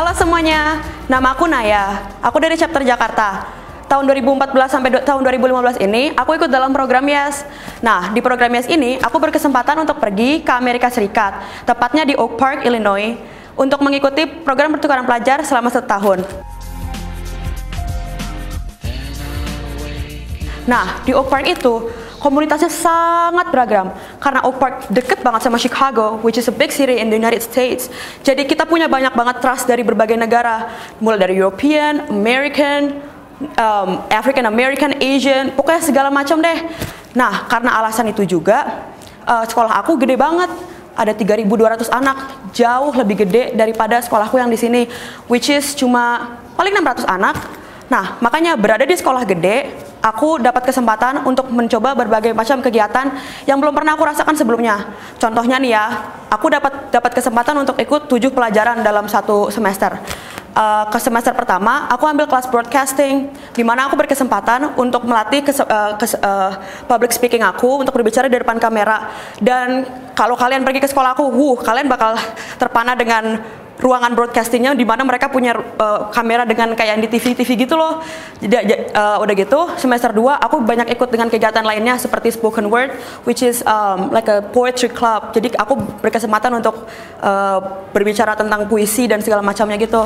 Halo semuanya, nama aku Naya. Aku dari chapter Jakarta. Tahun 2014 sampai tahun 2015 ini, aku ikut dalam program YES. Nah, di program YES ini, aku berkesempatan untuk pergi ke Amerika Serikat, tepatnya di Oak Park, Illinois, untuk mengikuti program pertukaran pelajar selama setahun. Nah, di Oak Park itu komunitasnya sangat beragam karena Oak Park deket banget sama Chicago, which is a big city in the United States. Jadi kita punya banyak banget trust dari berbagai negara, mulai dari European, American, um, African American, Asian, pokoknya segala macam deh. Nah, karena alasan itu juga uh, sekolah aku gede banget. Ada 3.200 anak, jauh lebih gede daripada sekolahku yang di sini, which is cuma paling 600 anak. Nah, makanya berada di sekolah gede, aku dapat kesempatan untuk mencoba berbagai macam kegiatan yang belum pernah aku rasakan sebelumnya. Contohnya nih ya, aku dapat dapat kesempatan untuk ikut tujuh pelajaran dalam satu semester. Uh, ke semester pertama, aku ambil kelas broadcasting, di mana aku berkesempatan untuk melatih kes, uh, kes, uh, public speaking aku untuk berbicara di depan kamera. Dan kalau kalian pergi ke sekolah aku, wuh, kalian bakal terpana dengan ruangan broadcastingnya di mana mereka punya uh, kamera dengan kayak di TV-TV gitu loh. Jadi uh, udah gitu semester 2 aku banyak ikut dengan kegiatan lainnya seperti spoken word which is um, like a poetry club. Jadi aku berkesempatan untuk uh, berbicara tentang puisi dan segala macamnya gitu.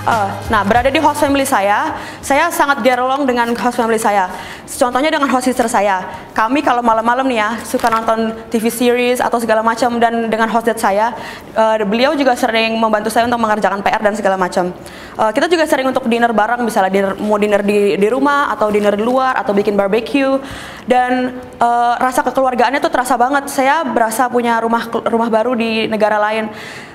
Uh, nah, berada di host family saya, saya sangat get along dengan host family saya. Contohnya dengan host sister saya. Kami kalau malam-malam nih ya, suka nonton TV series atau segala macam dan dengan host saya, uh, beliau juga sering membantu saya untuk mengerjakan PR dan segala macam. Uh, kita juga sering untuk dinner bareng, misalnya dinner, mau dinner di, di rumah atau dinner di luar atau bikin barbecue. Dan uh, rasa kekeluargaannya tuh terasa banget. Saya berasa punya rumah rumah baru di negara lain.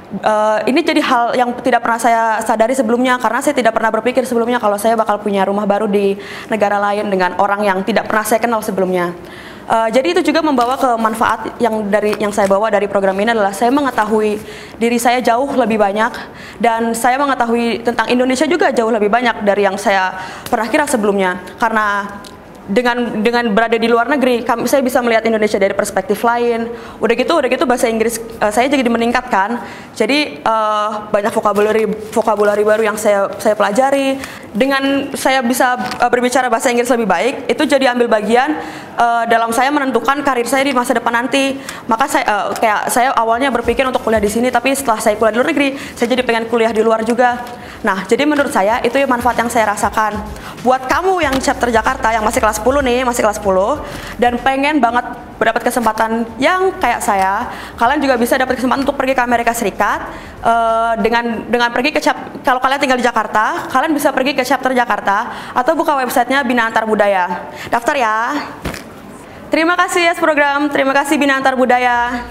Uh, ini jadi hal yang tidak pernah saya sadari sebelumnya karena saya tidak pernah berpikir sebelumnya kalau saya bakal punya rumah baru di negara lain dengan orang yang tidak pernah saya kenal sebelumnya. Uh, jadi itu juga membawa ke manfaat yang dari yang saya bawa dari program ini adalah saya mengetahui diri saya jauh lebih banyak dan saya mengetahui tentang Indonesia juga jauh lebih banyak dari yang saya pernah kira sebelumnya karena dengan dengan berada di luar negeri kami, saya bisa melihat Indonesia dari perspektif lain. Udah gitu udah gitu bahasa Inggris uh, saya jadi meningkatkan. Jadi uh, banyak vocabulary vocabulary baru yang saya saya pelajari. Dengan saya bisa uh, berbicara bahasa Inggris lebih baik itu jadi ambil bagian uh, dalam saya menentukan karir saya di masa depan nanti. Maka saya uh, kayak saya awalnya berpikir untuk kuliah di sini tapi setelah saya kuliah di luar negeri saya jadi pengen kuliah di luar juga. Nah jadi menurut saya itu manfaat yang saya rasakan buat kamu yang chapter Jakarta yang masih kelas 10 nih, masih kelas 10 dan pengen banget mendapat kesempatan yang kayak saya, kalian juga bisa dapat kesempatan untuk pergi ke Amerika Serikat uh, dengan dengan pergi ke chap, kalau kalian tinggal di Jakarta, kalian bisa pergi ke chapter Jakarta atau buka websitenya Bina Antar Budaya. Daftar ya. Terima kasih ya yes, program, terima kasih Bina Antar Budaya.